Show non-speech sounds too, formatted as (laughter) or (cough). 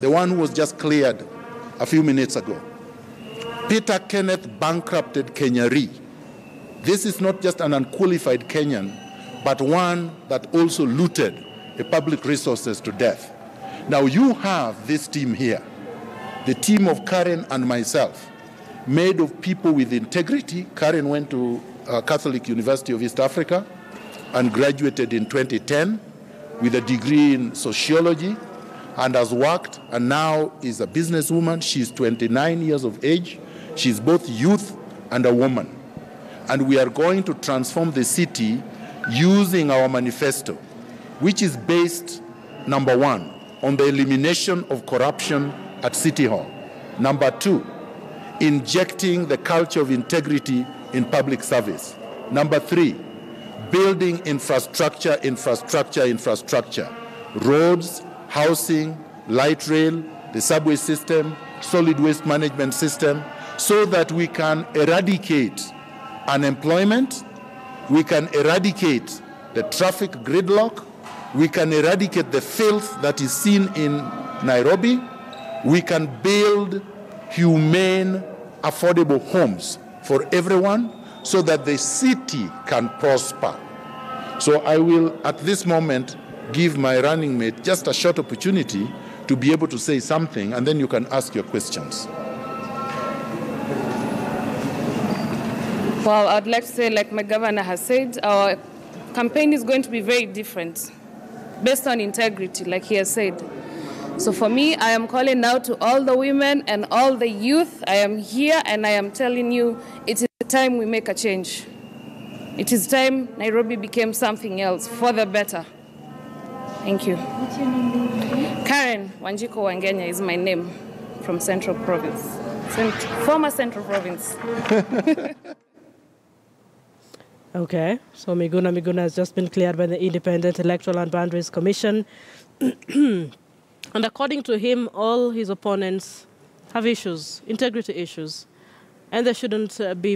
the one who was just cleared a few minutes ago. Peter Kenneth bankrupted Kenya Re. This is not just an unqualified Kenyan, but one that also looted the public resources to death. Now you have this team here, the team of Karen and myself, made of people with integrity. Karen went to uh, Catholic University of East Africa and graduated in 2010 with a degree in sociology and has worked and now is a businesswoman. She's 29 years of age. She's both youth and a woman. And we are going to transform the city using our manifesto, which is based, number one, on the elimination of corruption at City Hall. Number two, injecting the culture of integrity in public service. Number three, building infrastructure, infrastructure, infrastructure, roads, housing, light rail, the subway system, solid waste management system, so that we can eradicate unemployment, we can eradicate the traffic gridlock, we can eradicate the filth that is seen in Nairobi, we can build humane, affordable homes for everyone so that the city can prosper. So I will, at this moment, give my running mate just a short opportunity to be able to say something, and then you can ask your questions. Well, I'd like to say, like my governor has said, our campaign is going to be very different based on integrity, like he has said. So for me, I am calling now to all the women and all the youth. I am here and I am telling you it is time we make a change. It is time Nairobi became something else for the better. Thank you. What's your name? Karen Wanjiku Wangenya is my name from Central Province, Cent- former Central Province. (laughs) Okay, so Miguna Miguna has just been cleared by the Independent Electoral and Boundaries Commission. (clears throat) and according to him, all his opponents have issues, integrity issues, and they shouldn't uh, be